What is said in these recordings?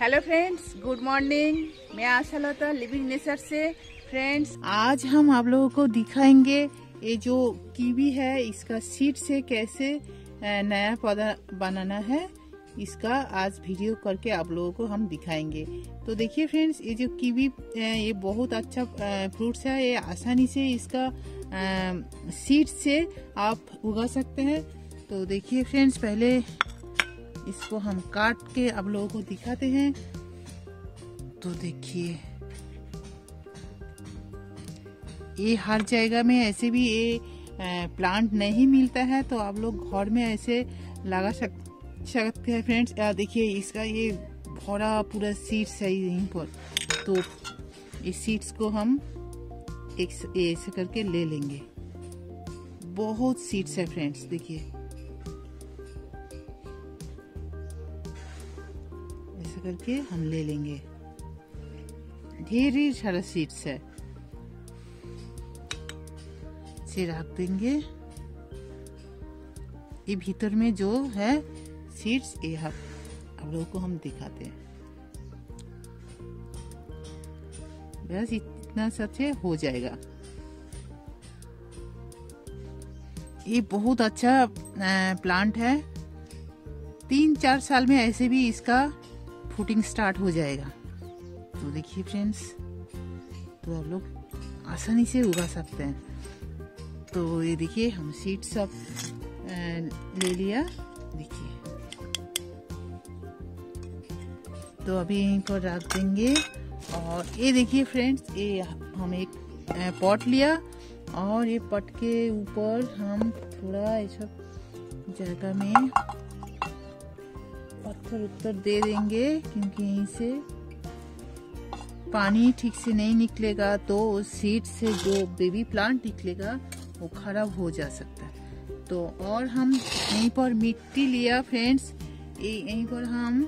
Hello friends good morning मैं Asha Lata living nature से। Friends आज हम आप लोगों को दिखाएँगे ये जो कीवी है, इसका सीड से कैसे नया पौधा बनाना है। इसका आज वीडियो करके आप लोगों को हम दिखाएँगे। तो देखिए फ्रेंड्स ये जो कीवी ये बहुत अच्छा फ्रूट्स है। ये आसानी से इसका सीड से आप उगा सकते हैं। तो देखिए फ्रेंड्स पहले इसको हम काट के आप लोगों को दिखाते हैं। तो देखिए। ये हर जगह में ऐसे भी ये प्लांट नहीं मिलता है तो आप लोग घर में ऐसे लगा सक, सकते हैं फ्रेंड्स देखिए इसका ये भरा पूरा सीड्स है यहीं पर। तो इस सीड्स को हम एक ऐसे करके ले लेंगे। बहुत सीड्स है फ्रेंड्स देखिए। करके हम ले लेंगे। ढेर सारा सीड्स है। से रख देंगे। ये भीतर में जो है सीड्स ये हम आप लोगों को हम दिखाते हैं। बस इतना सबसे हो जाएगा। ये बहुत अच्छा प्लांट है। तीन चार साल में ऐसे भी इसका फूटिंग स्टार्ट हो जाएगा। तो देखिए फ्रेंड्स तो आप लोग आसानी से उगा सकते हैं। तो ये देखिए, हम सीड सब ले लिया। देखिए। तो अभी पर रख देंगे। और ये देखिए फ्रेंड्स ये हम एक पॉट लिया। और ये पट के ऊपर हम थोड़ा ये सब जगह में पत्थर उत्तर दे देंगे, क्योंकि यहीं से पानी ठीक से नहीं निकलेगा तो सीड से जो बेबी प्लांट निकलेगा, वो खराब हो जा सकता है। तो और हम यहीं पर मिट्टी लिया फ्रेंड्स यहीं पर हम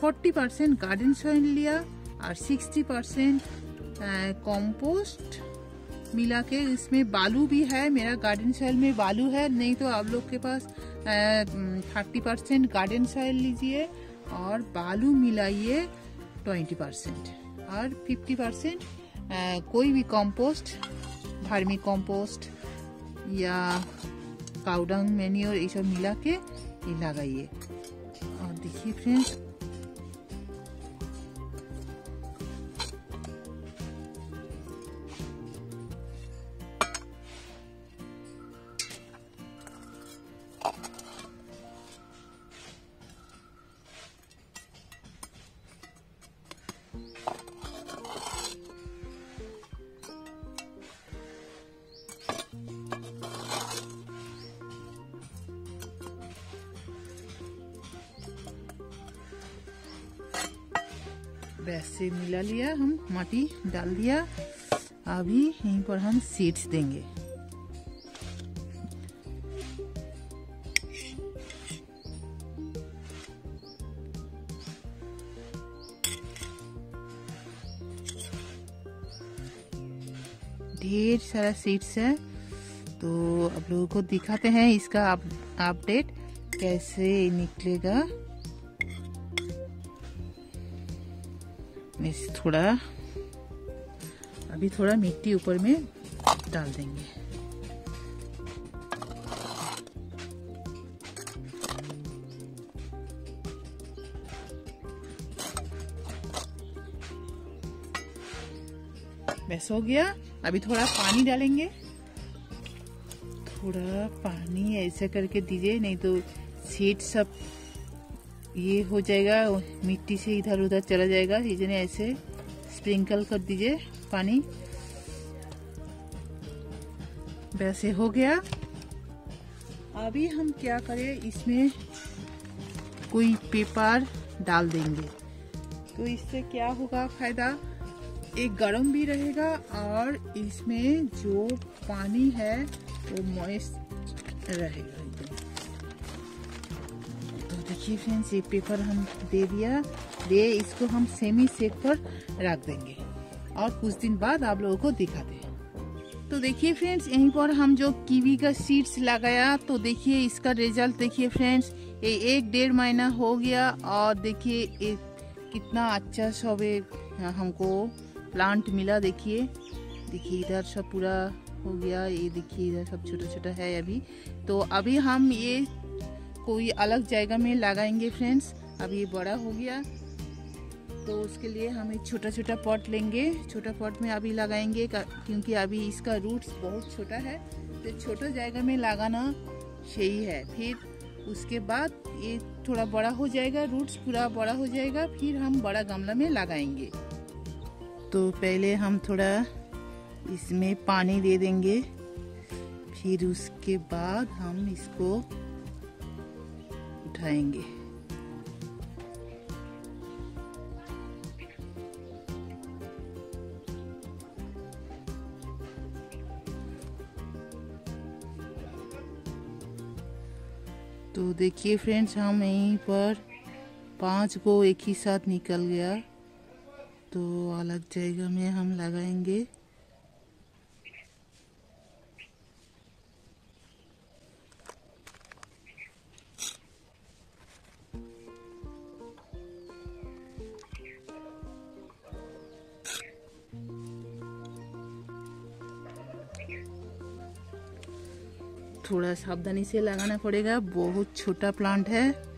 फोर्टी परसेंट गार्डन सॉइल लिया और सिक्सटी परसेंट कॉम्पोस्ट मिला के। इसमें बालू भी है, मेरा गार्डन सॉइल में बालू है, नहीं तो आप लोग के पास थर्टी परसेंट गार्डन सॉइल लीजिए और बालू मिलाइए ट्वेंटी परसेंट और फिफ्टी परसेंट कोई भी कंपोस्ट फार्मी कंपोस्ट या काउडंग मैन्यूर ये सब मिला के लगाइए। और देखिए फ्रेंड्स वैसे मिला लिया, हम माटी डाल दिया। अभी यहीं पर हम सीड्स देंगे। ढेर सारा सीड्स है। तो आप लोगों को दिखाते हैं इसका अपडेट कैसे निकलेगा। थोड़ा, अभी थोड़ा मिट्टी ऊपर में डाल देंगे। बस हो गया। अभी थोड़ा पानी डालेंगे। थोड़ा पानी ऐसे करके दीजिए, नहीं तो सीड सब ये हो जाएगा, मिट्टी से इधर उधर चला जाएगा इसलिए ऐसे स्प्रिंकल कर दीजिए पानी। वैसे हो गया। अभी हम क्या करें, इसमें कोई पेपर डाल देंगे। तो इससे क्या होगा फ़ायदा? एक गर्म भी रहेगा और इसमें जो पानी है, वो मॉइस्ट रहेगा तो देखिए फ्रेंड्स, ये पेपर हम दे दिया। दे, इसको हम सेमी सेक पर रख देंगे। और कुछ दिन बाद आप लोगों को दिखाते हैं। तो देखिए फ्रेंड्स यहीं पर हम जो कीवी का सीड्स लगाया तो देखिए इसका रिज़ल्ट देखिए फ्रेंड्स ये एक डेढ़ महीना हो गया, और देखिए कितना अच्छा सब हमको प्लांट मिला, देखिए। देखिए इधर सब पूरा हो गया, ये देखिए इधर सब छोटा छोटा है अभी। तो अभी हम ये कोई अलग जगह में लगाएँगे फ्रेंड्स अभी ये बड़ा हो गया। तो उसके लिए हम एक छोटा छोटा पॉट लेंगे। छोटा पॉट में अभी लगाएँगे क्योंकि अभी इसका रूट्स बहुत छोटा है। तो छोटा जगह में लगाना सही है। फिर उसके बाद ये थोड़ा बड़ा हो जाएगा रूट्स पूरा बड़ा हो जाएगा फिर हम बड़ा गमला में लगाएँगे। तो पहले हम थोड़ा इसमें पानी दे देंगे। फिर उसके बाद हम इसको उठाएँगे। देखिए फ्रेंड्स हम यहीं पर पाँच को एक ही साथ निकल गया। तो अलग जगह में हम लगाएँगे। थोड़ा सावधानी से लगाना पड़ेगा। बहुत छोटा प्लांट है।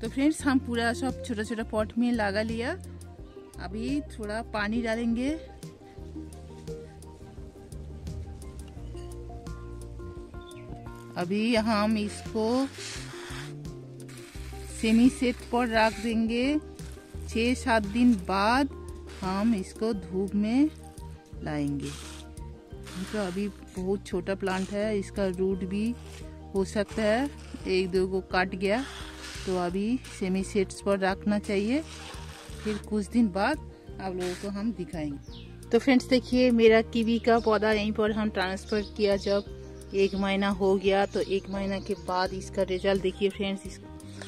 तो फ्रेंड्स, हम पूरा सब छोटा छोटा पॉट में लगा लिया। अभी थोड़ा पानी डालेंगे। अभी हम इसको सेमी सेट पर रख देंगे। छः सात दिन बाद हम इसको धूप में लाएँगे। तो अभी बहुत छोटा प्लांट है, इसका रूट भी हो सकता है। एक दो को काट गया। तो अभी सेमी सेट्स पर रखना चाहिए। फिर कुछ दिन बाद आप लोगों को हम दिखाएँगे। तो फ्रेंड्स देखिए मेरा कीवी का पौधा यहीं पर हम ट्रांसफ़र किया जब एक महीना हो गया तो एक महीना के बाद इसका रिज़ल्ट देखिए फ्रेंड्स इस,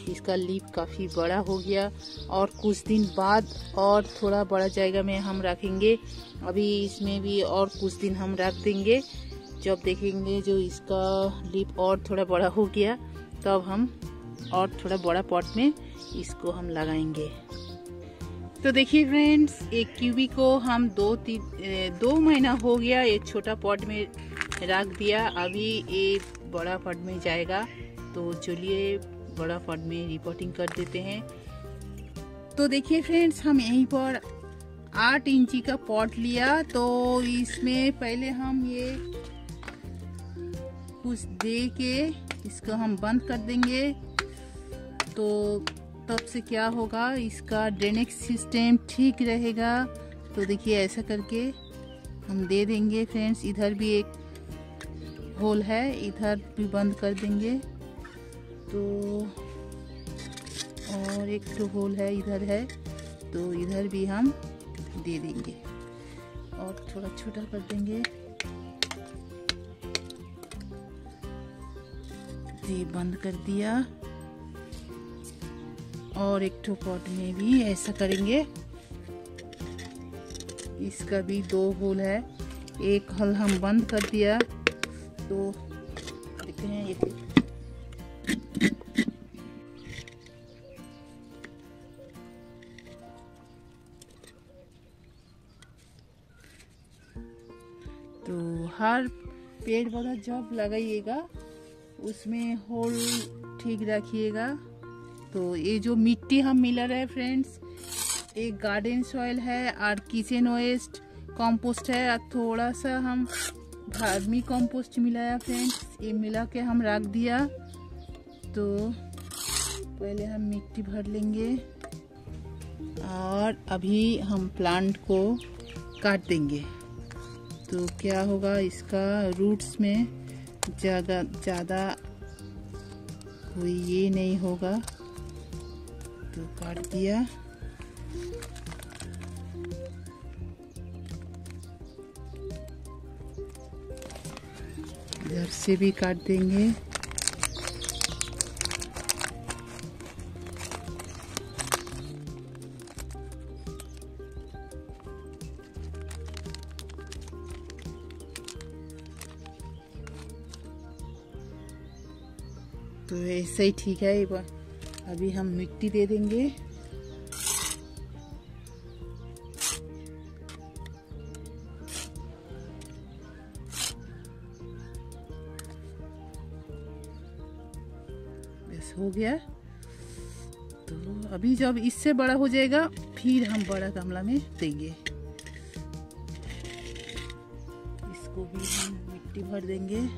इसका लीप काफ़ी बड़ा हो गया और कुछ दिन बाद और थोड़ा बड़ा जगह में हम रखेंगे। अभी इसमें भी और कुछ दिन हम रख देंगे। जब देखेंगे जो इसका लीप और थोड़ा बड़ा हो गया तब हम और थोड़ा बड़ा पॉट में इसको हम लगाएँगे। तो देखिए फ्रेंड्स एक क्यूबी को हम दो तीन दो महीना हो गया एक छोटा पॉट में रख दिया। अभी ये बड़ा पॉट में जाएगा। तो चलिए बड़ा पॉट में रिपोर्टिंग कर देते हैं। तो देखिए फ्रेंड्स हम यहीं पर आठ इंची का पॉट लिया। तो इसमें पहले हम ये कुछ दे के इसको हम बंद कर देंगे। तो तब से क्या होगा? इसका ड्रेनेज सिस्टम ठीक रहेगा। तो देखिए, ऐसा करके हम दे देंगे फ्रेंड्स इधर भी एक होल है, इधर भी बंद कर देंगे। तो और एक तो होल है, इधर है। तो इधर भी हम दे देंगे। और थोड़ा छोटा कर देंगे। ये बंद कर दिया। और एक ठो पॉट में भी ऐसा करेंगे। इसका भी दो होल है। एक हल हम बंद कर दिया। तो देखते हैं एक तो हर पेड़ पौधा जब लगाइएगा, उसमें होल ठीक रखिएगा। तो ये जो मिट्टी हम मिला रहे फ्रेंड्स एक गार्डन सॉइल है, और किचन वेस्ट कंपोस्ट है, और थोड़ा सा हम भार्मी कंपोस्ट मिलाया फ्रेंड्स ये मिला के हम रख दिया। तो पहले हम मिट्टी भर लेंगे, और अभी हम प्लांट को काट देंगे। तो क्या होगा, इसका रूट्स में ज़्यादा ज़्यादा कोई ये नहीं होगा। तो काट दिया। इधर से भी काट देंगे। तो ऐसे ही ठीक है ये अभी हम मिट्टी दे देंगे। बस हो गया। तो अभी जब इससे बड़ा हो जाएगा, फिर हम बड़ा गमला में देंगे। इसको भी हम मिट्टी भर देंगे।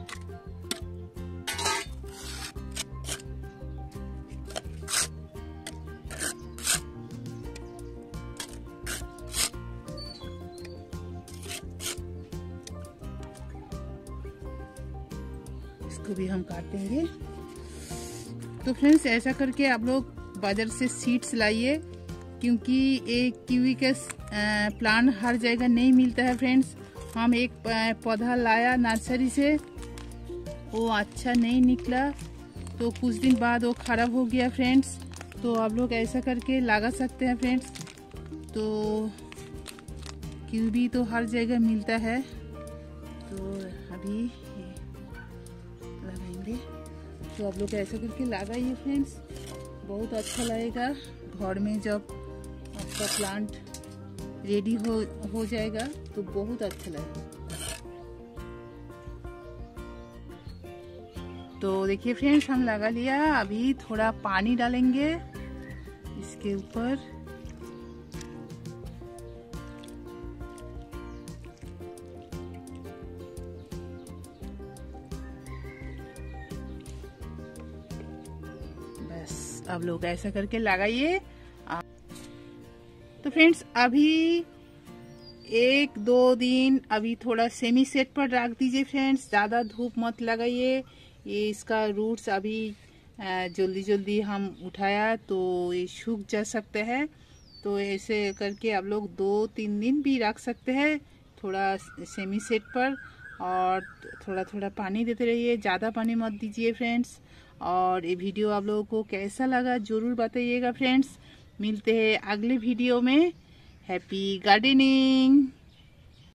काट देंगे तो फ्रेंड्स, ऐसा करके आप लोग बाज़ार से सीड्स लाइए, क्योंकि एक कीवी के प्लांट हर जगह नहीं मिलता है फ्रेंड्स। हम एक पौधा लाया नर्सरी से, वो अच्छा नहीं निकला। तो कुछ दिन बाद वो ख़राब हो गया फ्रेंड्स। तो आप लोग ऐसा करके लगा सकते हैं फ्रेंड्स। तो कीवी तो हर जगह मिलता है। तो अभी लगाएँगे तो आप लोग ऐसा करके लगाइए फ्रेंड्स बहुत अच्छा लगेगा घर में जब आपका प्लांट रेडी हो हो जाएगा तो बहुत अच्छा लगेगा। तो देखिए फ्रेंड्स हम लगा लिया। अभी थोड़ा पानी डालेंगे इसके ऊपर। अब लोग ऐसा करके लगाइए। तो फ्रेंड्स, अभी एक, दो दिन अभी थोड़ा सेमी सेट पर रख दीजिए फ्रेंड्स, ज़्यादा धूप मत लगाइए। ये इसका रूट्स अभी जल्दी जल्दी हम उठाया तो ये सूख जा सकते हैं। तो ऐसे करके आप लोग दो, तीन दिन भी रख सकते हैं थोड़ा सेमी सेट पर और थोड़ा थोड़ा पानी देते रहिए। ज़्यादा पानी मत दीजिए फ्रेंड्स। और ये वीडियो आप लोगों को कैसा लगा ज़रूर बताइएगा फ्रेंड्स मिलते हैं अगले वीडियो में। Happy gardening